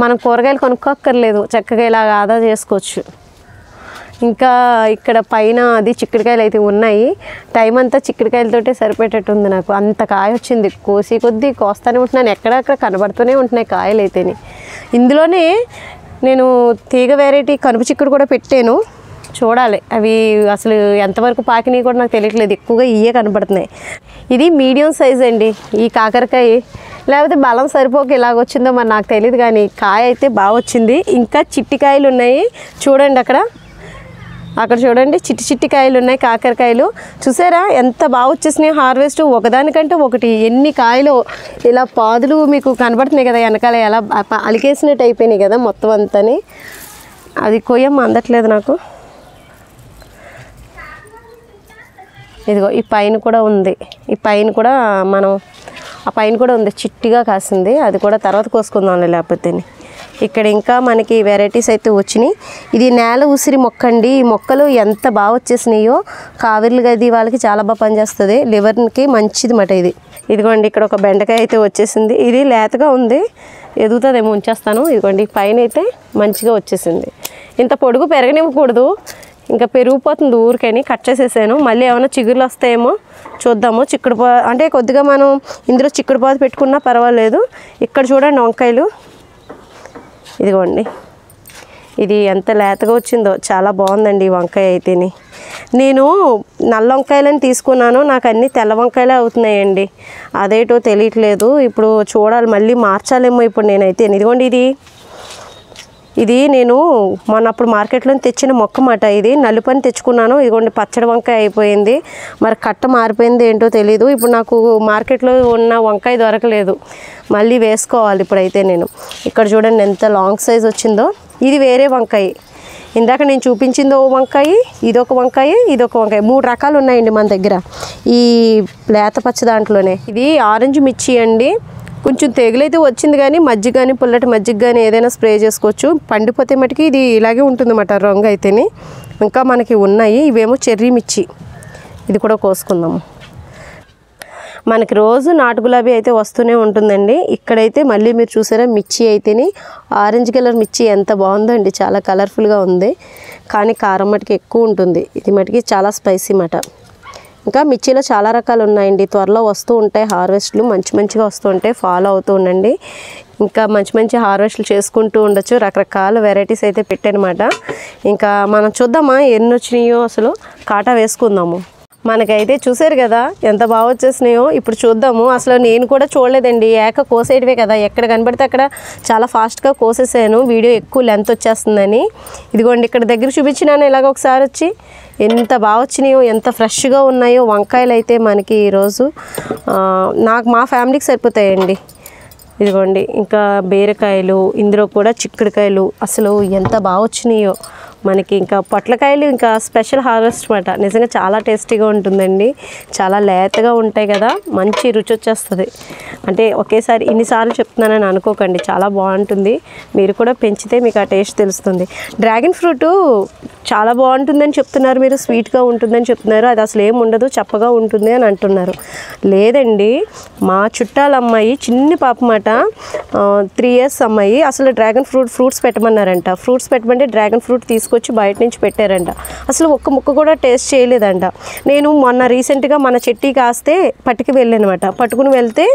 మనం కూరగాయలు కొనుక్కోక్కర్లేదు. చక్కగా ఇలాగ ఆదా చేసుకోవచ్చు. ఇంకా ఇక్కడ పైన అది చిక్కుడుకాయలు అయితే ఉన్నాయి. టైం అంతా చిక్కుడుకాయలతోటే సరిపెట్టేట్టుంది నాకు. అంత కాయ వచ్చింది. కోసి కొద్దీ కోస్తానే ఉంటున్నాను. ఎక్కడక్కడ కనబడుతూనే ఉంటున్నాయి కాయలు అయితే ఇందులోనే నేను తీగ వెరైటీ కనుపు చిక్కుడు కూడా పెట్టాను. చూడాలి. అవి అసలు ఎంతవరకు పాకినాయి కూడా నాకు తెలియట్లేదు. ఎక్కువగా ఇయే కనబడుతున్నాయి. ఇది మీడియం సైజ్ అండి. ఈ కాకరకాయ. లేకపోతే బలం సరిపోక ఇలాగ వచ్చిందో మరి నాకు తెలియదు కానీ కాయ అయితే బాగా వచ్చింది. ఇంకా చిట్టి కాయలు ఉన్నాయి. చూడండి అక్కడ. అక్కడ చూడండి చిట్టి చిట్టి కాయలు ఉన్నాయి కాకరకాయలు. చూసారా? ఎంత బాగా వచ్చేసినాయి హార్వెస్ట్. ఒకదానికంటే ఒకటి. ఎన్ని కాయలు ఇలా పాదులు మీకు కనబడుతున్నాయి కదా వెనకాల ఎలా అలికేసినట్టు అయిపోయినాయి కదా మొత్తం అంతని. అది కొయ్యమ్మ అందట్లేదు నాకు. ఇదిగో ఈ పైన కూడా ఉంది. ఈ పైన కూడా మనం ఆ పైన కూడా ఉంది. చిట్టిగా కాసింది. అది కూడా తర్వాత కోసుకుందాం లేకపోతే ఇక్కడ ఇంకా మనకి వెరైటీస్ అయితే వచ్చినాయి. ఇది నేల ఉసిరి మొక్క అండి. ఈ మొక్కలు ఎంత బాగా వచ్చేసినాయో కావిర్లు గది వాళ్ళకి చాలా బాగా పనిచేస్తుంది. లివర్కి మంచిది మాట ఇది. ఇదిగోండి ఇక్కడ ఒక బెండకాయ అయితే వచ్చేసింది. ఇది లేతగా ఉంది. ఎదుగుతుందేమో ఉంచేస్తాను. ఇదిగోండి పైన అయితే మంచిగా వచ్చేసింది. ఇంత పొడుగు పెరగనివ్వకూడదు. ఇంకా పెరిగిపోతుంది ఊరికని కట్ చేసేసాను. మళ్ళీ ఏమైనా చిగురులు వస్తాయేమో చూద్దాము. చిక్కుడుపా అంటే కొద్దిగా మనం ఇందులో చిక్కుడు పాదు పెట్టుకున్నా పర్వాలేదు. ఇక్కడ చూడండి వంకాయలు ఇదిగోండి. ఇది ఎంత లేతగా వచ్చిందో చాలా బాగుందండి ఈ వంకాయ అయితేని. నేను నల్ల వంకాయలని తీసుకున్నాను నాకు అన్నీ తెల్ల వంకాయలే అవుతున్నాయండి. అదేటో తెలియట్లేదు. ఇప్పుడు చూడాలి మళ్ళీ మార్చాలేమో ఇప్పుడు నేనైతే. ఇదిగోండి ఇది. ఇది నేను మొన్నప్పుడు మార్కెట్లో తెచ్చిన మొక్క మాట ఇది. నలుపని తెచ్చుకున్నాను. ఇదిగోండి పచ్చడి వంకాయ అయిపోయింది. మరి కట్ట మారిపోయింది ఏంటో తెలీదు. ఇప్పుడు నాకు మార్కెట్లో ఉన్న వంకాయ దొరకలేదు. మళ్ళీ వేసుకోవాలి ఇప్పుడైతే నేను. ఇక్కడ చూడండి ఎంత లాంగ్ సైజ్ వచ్చిందో. ఇది వేరే వంకాయ. ఇందాక నేను చూపించింది ఓ వంకాయ ఇదొక వంకాయ ఇదొక వంకాయ. మూడు రకాలు ఉన్నాయండి మన దగ్గర. ఈ లేత పచ్చ దాంట్లోనే. ఇది ఆరెంజ్ మిర్చి అండి. కొంచెం తెగులైతే వచ్చింది కానీ మజ్జిగ కానీ పుల్లటి మజ్జిగ కానీ ఏదైనా స్ప్రే చేసుకోవచ్చు. పండిపోతే మటుకి ఇది ఇలాగే ఉంటుందన్నమాట రంగు అయితేనే. ఇంకా మనకి ఉన్నాయి. ఇవేమో చెర్రీ మిర్చి. ఇది కూడా కోసుకుందాము మనకి రోజు నాటు గులాబీ అయితే వస్తూనే ఉంటుందండి. ఇక్కడైతే మళ్ళీ మీరు చూసారా మిర్చి అయితేనే ఆరెంజ్ కలర్ మిర్చి ఎంత బాగుందండి. చాలా కలర్ఫుల్గా ఉంది. కానీ కారం మటుకి ఎక్కువ ఉంటుంది. ఇది మటుకి చాలా స్పైసీ మాట ఇంకా మిర్చిలో చాలా రకాలు ఉన్నాయండి. త్వరలో వస్తూ ఉంటాయి. హార్వెస్ట్లు మంచి మంచిగా వస్తూ ఉంటాయి. ఫాలో అవుతూ ఉండండి. ఇంకా మంచి మంచి హార్వెస్ట్లు చేసుకుంటూ ఉండొచ్చు. రకరకాల వెరైటీస్ అయితే పెట్టానమాట. ఇంకా మనం చూద్దామా ఎన్ని వచ్చినాయో అసలు? కాటా వేసుకుందాము. మనకైతే చూసారు కదా ఎంత బాగా వచ్చేసినాయో. ఇప్పుడు చూద్దాము. అసలు నేను కూడా చూడలేదండి. ఏక కోసేయడమే కదా. ఎక్కడ కనబడితే అక్కడ చాలా ఫాస్ట్గా కోసేసాను. వీడియో ఎక్కువ లెంత్ వచ్చేస్తుందని. ఇదిగోండి ఇక్కడ దగ్గర చూపించినాను ఇలాగ ఒకసారి వచ్చి. ఎంత బాగా వచ్చినాయో ఎంత ఫ్రెష్గా ఉన్నాయో వంకాయలు అయితే మనకి ఈరోజు. నాకు మా ఫ్యామిలీకి సరిపోతాయండి. ఇదిగోండి ఇంకా బీరకాయలు ఇందులో కూడా చిక్కుడుకాయలు. అసలు ఎంత బాగా వచ్చినాయో. మనకి ఇంకా పొట్లకాయలు ఇంకా స్పెషల్ హార్వెస్ట్ అనమాట నిజంగా చాలా టేస్టీగా ఉంటుందండి. చాలా లేతగా ఉంటాయి కదా మంచి రుచి వచ్చేస్తుంది. అంటే ఒకేసారి ఇన్నిసార్లు చెప్తున్నానని అనుకోకండి చాలా బాగుంటుంది. మీరు కూడా పెంచితే మీకు ఆ టేస్ట్ తెలుస్తుంది. డ్రాగన్ ఫ్రూట్ చాలా బాగుంటుందని చెప్తున్నారు మీరు స్వీట్గా ఉంటుందని చెప్తున్నారు. అది అసలు ఏం ఉండదు చప్పగా ఉంటుంది అని అంటున్నారు. లేదండి మా చుట్టాల అమ్మాయి చిన్న పాప మాట త్రీ ఇయర్స్ అమ్మాయి. అసలు డ్రాగన్ ఫ్రూట్ ఫ్రూట్స్ పెట్టమన్నారంట. ఫ్రూట్స్ పెట్టమంటే డ్రాగన్ ఫ్రూట్ తీసుకొచ్చి బయట నుంచి పెట్టారంట. అసలు ఒక్క ముక్క కూడా టేస్ట్ చేయలేదంట. నేను మొన్న రీసెంట్గా మన చెట్టి కాస్తే పట్టుకు వెళ్ళానమాట. పట్టుకుని వెళ్తే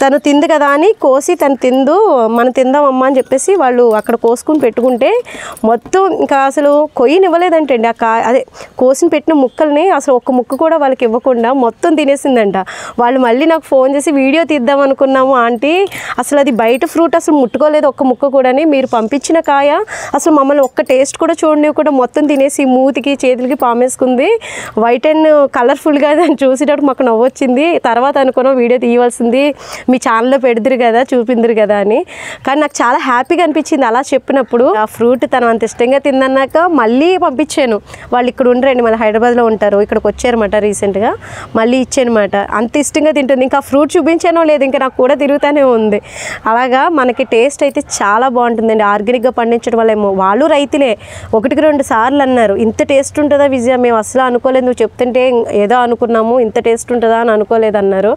తను తింది కదా అని కోసి తను తిందు మనం తిందామమ్మా అని చెప్పేసి వాళ్ళు అక్కడ కోసుకుని పెట్టుకుంటే మొత్తం ఇంకా అసలు కొయ్యనివ్వలేదంటండి. ఆ కా అదే కోసిన పెట్టిన ముక్కల్ని అసలు ఒక్క ముక్క కూడా వాళ్ళకి ఇవ్వకుండా మొత్తం తినేసిందంట. వాళ్ళు మళ్ళీ నాకు ఫోన్ చేసి వీడియో తీద్దాం అనుకున్నాము ఆంటీ. అసలు అది బయట ఫ్రూట్ అసలు ముట్టుకోలేదు ఒక్క ముక్క కూడాని. మీరు పంపించిన కాయ అసలు మమ్మల్ని ఒక్క టేస్ట్ కూడా చూడండి కూడా మొత్తం తినేసి మూతికి చేతులకి పామేసుకుంది. వైట్ అండ్ కలర్ఫుల్గా దాన్ని చూసేటప్పుడు మాకు నవ్వొచ్చింది. తర్వాత అనుకున్నాం వీడియో తీయవలసింది. మీ ఛానల్లో పెడదురు కదా చూపిందురు కదా అని. కానీ నాకు చాలా హ్యాపీగా అనిపించింది అలా చెప్పినప్పుడు. ఆ ఫ్రూట్ తను అంత ఇష్టంగా తిందన్నాక మళ్ళీ పంపించాను. వాళ్ళు ఇక్కడ ఉండరండి మన హైదరాబాద్లో ఉంటారు. ఇక్కడికి వచ్చారన్నమాట రీసెంట్గా మళ్ళీ ఇచ్చానమాట అంత ఇష్టంగా తింటుంది. ఇంకా ఫ్రూట్ చూపించానో లేదు ఇంకా నాకు కూడా తిరుగుతూనే ఉంది. అలాగా మనకి టేస్ట్ అయితే చాలా బాగుంటుందండి. ఆర్గానిక్గా పండించడం వల్ల ఏమో. వాళ్ళు రైతులే. ఒకటికి రెండు సార్లు అన్నారు. ఇంత టేస్ట్ ఉంటుందా విజయ? మేము అసలు అనుకోలేదు. నువ్వు చెప్తుంటే ఏదో అనుకున్నాము. ఇంత టేస్ట్ ఉంటుందా అని అనుకోలేదు అన్నారు.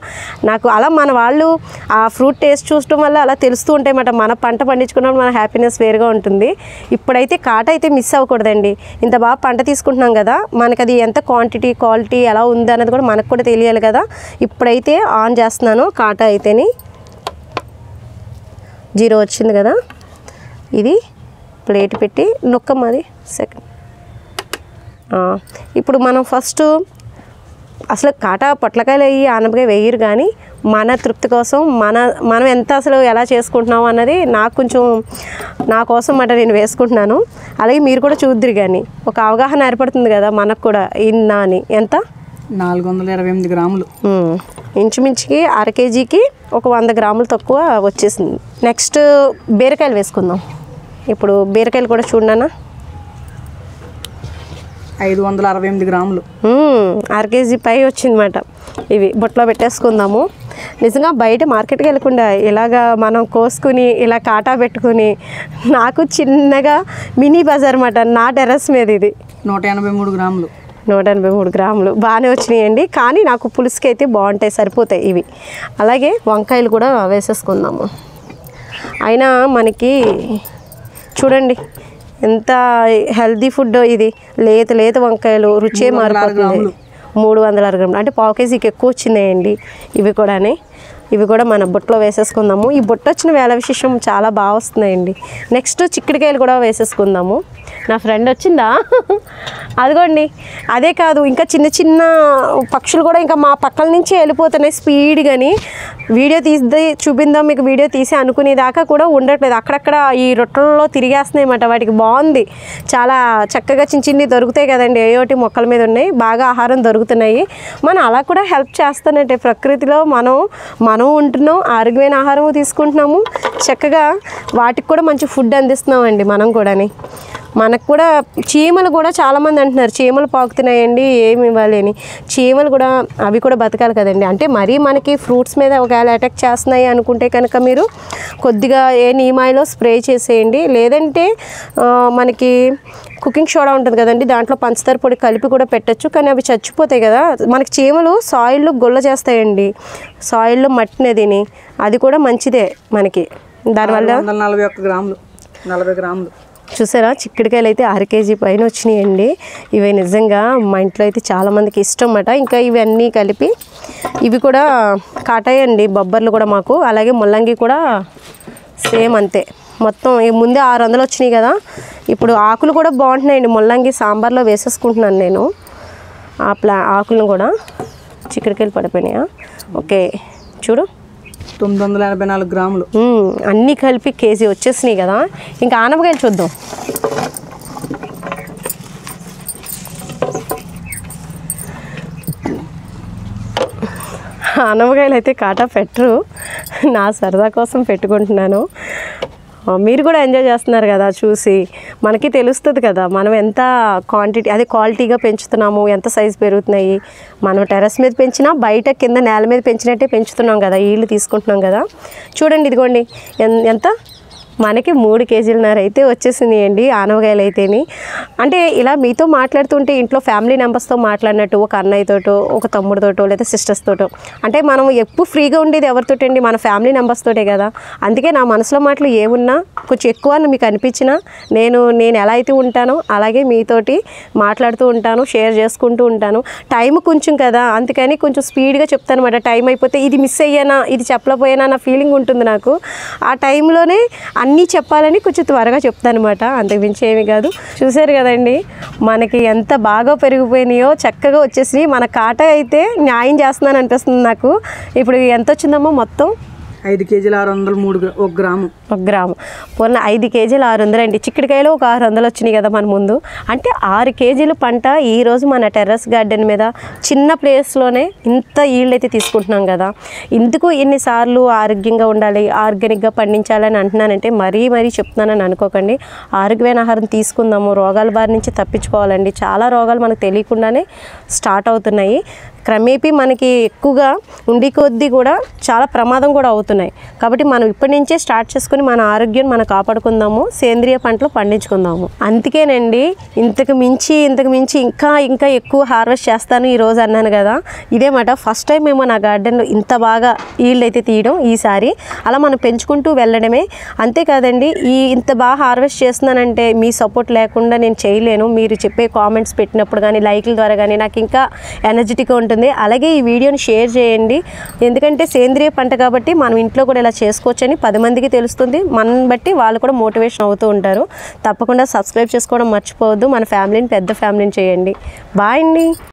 నాకు అలా మన వాళ్ళు ఆ ఫ్రూట్ టేస్ట్ చూడటం వల్ల అలా తెలుస్తూ ఉంటాయి మన పంట పండించుకున్నప్పుడు మన హ్యాపీనెస్ వేరుగా ఉంటుంది. ఇప్పుడైతే కాట అయితే మిస్ అవ్వకూడదండి. ఇంత బాగా పంట తీసుకుంటున్నాం కదా మనకి అది ఎంత క్వాంటిటీ క్వాలిటీ ఎలా ఉంది అన్నది కూడా మనకు కూడా తెలియాలి కదా. ఇప్పుడైతే ఆన్ చేస్తున్నాను కాట అయితేని. జీరో వచ్చింది కదా. ఇది ప్లేట్ పెట్టి నొక్కమ్మది సెకండ్ ఇప్పుడు మనం ఫస్ట్ అసలు కాటా పొట్లకాయలు అయ్యి ఆనపకాయ వేయరు కానీ మన తృప్తి కోసం మన మనం ఎంత అసలు ఎలా చేసుకుంటున్నాం అన్నది నాకు కొంచెం నా కోసం మాట నేను వేసుకుంటున్నాను. అలాగే మీరు కూడా చూద్దరు కానీ ఒక అవగాహన ఏర్పడుతుంది కదా మనకు కూడా ఇన్న అని. ఎంత? నాలుగు వందల ఇరవై ఎనిమిది గ్రాములు. ఇంచుమించుకి అర కేజీకి ఒక వంద గ్రాములు తక్కువ వచ్చేసింది. నెక్స్ట్ బీరకాయలు వేసుకుందాం. ఇప్పుడు బీరకాయలు కూడా చూడనా ఐదు వందల అరవై ఎనిమిది గ్రాములు. అర కేజీ పై వచ్చిందన్నమాట. ఇవి బుట్టలో పెట్టేసుకుందాము. నిజంగా బయట మార్కెట్కి వెళ్ళకుండా ఇలాగా మనం కోసుకుని ఇలా కాటా పెట్టుకుని నాకు చిన్నగా మినీ బజార్ అనమాట నా టెర్రస్ మీద ఇది. నూట ఎనభై మూడు గ్రాములు. నూట ఎనభై మూడు గ్రాములు. బాగానే వచ్చినాయండి. కానీ నాకు పులుసుకి అయితే బాగుంటాయి సరిపోతాయి ఇవి. అలాగే వంకాయలు కూడా వేసేసుకుందాము. అయినా మనకి చూడండి. ఎంత హెల్దీ ఫుడ్ ఇది. లేత లేత వంకాయలు రుచే మారిపోతుంది. మూడు వందల అర గ్రాములు. అంటే పావు కేజీకి ఎక్కువ వచ్చినాయండి ఇవి కూడానే. ఇవి కూడా మన బుట్టలో వేసేసుకుందాము. ఈ బుట్ట వచ్చిన వేల విశేషం చాలా బాగా వస్తున్నాయండి. నెక్స్ట్ చిక్కుడుకాయలు కూడా వేసేసుకుందాము. నా ఫ్రెండ్ వచ్చిందా? అదిగోండి. అదే కాదు ఇంకా చిన్న చిన్న పక్షులు కూడా ఇంకా మా పక్కల నుంచి వెళ్ళిపోతున్నాయి స్పీడ్గాని వీడియో తీసి చూపిందాం మీకు వీడియో తీసి అనుకునేదాకా కూడా ఉండట్లేదు. అక్కడక్కడ ఈ రొట్టెల్లో తిరిగేస్తున్నాయి అన్నమాట. వాటికి బాగుంది. చాలా చక్కగా చిన్న చిన్నవి దొరుకుతాయి కదండి. ఏయోటి మొక్కల మీద ఉన్నాయి. బాగా ఆహారం దొరుకుతున్నాయి. మనం అలా కూడా హెల్ప్ చేస్తానంటే ప్రకృతిలో మనం మన మనం ఉంటున్నాం ఆరోగ్యమైన ఆహారం తీసుకుంటున్నాము. చక్కగా వాటికి కూడా మంచి ఫుడ్ అందిస్తున్నామండి మనం కూడాని. మనకు కూడా చీమలు కూడా చాలామంది అంటున్నారు చీమలు పాకుతున్నాయండి ఏమి ఇవ్వాలి అని. చీమలు కూడా అవి కూడా బతకాలి కదండి. అంటే మరీ మనకి ఫ్రూట్స్ మీద ఒకవేళ అటాక్ చేస్తున్నాయి అనుకుంటే కనుక మీరు కొద్దిగా ఏ నీమాయిలో స్ప్రే చేసేయండి. లేదంటే మనకి కుకింగ్ సోడా ఉంటుంది కదండి దాంట్లో పంచదార పొడి కలిపి కూడా పెట్టచ్చు. కానీ అవి చచ్చిపోతాయి కదా. మనకి చీమలు సాయిల్లో గుల్ల చేస్తాయండి. సాయిల్లో మట్టిని తిని అది కూడా మంచిదే మనకి. దానివల్ల నలభై ఒక్క గ్రాములు నలభై గ్రాములు. చూసారా? చిక్కుడుకాయలు అయితే అర కేజీ పైన వచ్చినాయండి. ఇవి నిజంగా మా ఇంట్లో అయితే చాలామందికి ఇష్టం అన్నమాట ఇంకా ఇవన్నీ కలిపి ఇవి కూడా కాటాయండి బొబ్బర్లు కూడా మాకు. అలాగే ముల్లంగి కూడా సేమ్ అంతే. మొత్తం ఈ ముందే ఆరు వందలు వచ్చినాయి కదా. ఇప్పుడు ఆకులు కూడా బాగుంటున్నాయండి. ముల్లంగి సాంబార్లో వేసేసుకుంటున్నాను నేను. ఆ ప్లా ఆకులను కూడా చిక్కుడుకాయలు పడిపోయినాయా? ఓకే. చూడు. తొమ్మిది వందల ఎనభై నాలుగు గ్రాములు. అన్నీ కలిపి కేజీ వచ్చేసినాయి కదా. ఇంకా ఆనపకాయలు చూద్దాం. ఆనపకాయలు అయితే కాటా పెట్టరు. నా సరదా కోసం పెట్టుకుంటున్నాను. మీరు కూడా ఎంజాయ్ చేస్తున్నారు కదా చూసి. మనకి తెలుస్తుంది కదా మనం ఎంత క్వాంటిటీ అదే క్వాలిటీగా పెంచుతున్నాము ఎంత సైజు పెరుగుతున్నాయి. మనం టెర్రస్ మీద పెంచినా బయట కింద నేల మీద పెంచినట్టే పెంచుతున్నాం కదా ఈళ్ళు తీసుకుంటున్నాం కదా. చూడండి ఇదిగోండి ఎంత? మనకి మూడు కేజీలన్నర అయితే వచ్చేసినాయండి ఆనవకాయలు అయితేని. అంటే ఇలా మీతో మాట్లాడుతుంటే ఇంట్లో ఫ్యామిలీ మెంబర్స్తో మాట్లాడినట్టు ఒక అన్నయ్యతోటో ఒక తమ్ముడితోటో లేదా సిస్టర్స్ తోటో అంటే మనం ఎప్పుడు ఫ్రీగా ఉండేది ఎవరితోటండి మన ఫ్యామిలీ మెంబర్స్ తోటే కదా. అందుకే నా మనసులో మాటలు ఏమున్నా కొంచెం ఎక్కువ మీకు అనిపించినా నేను నేను ఎలా అయితే ఉంటానో అలాగే మీతోటి మాట్లాడుతూ ఉంటాను షేర్ చేసుకుంటూ ఉంటాను. టైం కొంచెం కదా అందుకని కొంచెం స్పీడ్గా చెప్తాను అనమాట టైం అయిపోతే ఇది మిస్ అయ్యానా ఇది చెప్పలేకపోయానా అన్న ఫీలింగ్ ఉంటుంది నాకు. ఆ టైంలోనే అన్నీ చెప్పాలని కొంచెం త్వరగా చెప్తాను అనమాట అంతకుమించి ఏమి కాదు. చూసారు కదండి మనకి ఎంత బాగా పెరిగిపోయినాయో చక్కగా వచ్చేసి మన కాట అయితే న్యాయం చేస్తున్నాను అనిపిస్తుంది నాకు. ఇప్పుడు ఎంత వచ్చిందమ్మో మొత్తం? ఐదు కేజీలు ఆరు వందలు మూడు ఒక గ్రాము. ఒక గ్రాము. పొన్న ఐదు కేజీలు ఆరు వందలు అండి. చిక్కుడుకాయలు ఒక ఆరు వందలు వచ్చినాయి కదా మన ముందు. అంటే ఆరు కేజీలు పంట ఈరోజు మన టెర్రస్ గార్డెన్ మీద చిన్న ప్లేస్లోనే ఇంత ఈల్డ్ అయితే తీసుకుంటున్నాం కదా. ఇందుకు ఎన్నిసార్లు ఆరోగ్యంగా ఉండాలి ఆర్గానిక్గా పండించాలని అంటున్నానంటే మరీ మరీ చెప్తున్నానని అనుకోకండి. ఆరోగ్యమైన ఆహారం తీసుకుందాము. రోగాల బారి నుంచి తప్పించుకోవాలండి. చాలా రోగాలు మనకు తెలియకుండానే స్టార్ట్ అవుతున్నాయి. క్రమేపీ మనకి ఎక్కువగా ఉండి కొద్దీ కూడా చాలా ప్రమాదం కూడా అవుతున్నాయి. కాబట్టి మనం ఇప్పటి నుంచే స్టార్ట్ చేసుకుని మన ఆరోగ్యం మనం కాపాడుకుందాము సేంద్రియ పంటలు పండించుకుందాము. అందుకేనండి ఇంతకు మించి ఇంతకు మించి ఇంకా ఇంకా ఎక్కువ హార్వెస్ట్ చేస్తాను ఈరోజు అన్నాను కదా. ఇదే మాట ఫస్ట్ టైం మేము నా గార్డెన్లో ఇంత బాగా ఈల్డ్ అయితే తీయడం ఈసారి. అలా మనం పెంచుకుంటూ వెళ్ళడమే. అంతేకాదండి ఈ ఇంత బాగా హార్వెస్ట్ చేస్తున్నానంటే మీ సపోర్ట్ లేకుండా నేను చేయలేను. మీరు చెప్పే కామెంట్స్ పెట్టినప్పుడు కానీ లైక్ల ద్వారా కానీ నాకు ఇంకా ఎనర్జెటిక్గా ఉంటుంది అలాగే ఈ వీడియోని షేర్ చేయండి. ఎందుకంటే సేంద్రియ పంట కాబట్టి మనం ఇంట్లో కూడా ఇలా చేసుకోవచ్చని పది మందికి తెలుస్తుంది. మనం బట్టి వాళ్ళు కూడా మోటివేషన్ అవుతూ ఉంటారు. తప్పకుండా సబ్స్క్రైబ్ చేసుకోవడం మర్చిపోవద్దు. మన ఫ్యామిలీని పెద్ద ఫ్యామిలీని చేయండి. బాయ్ అండి.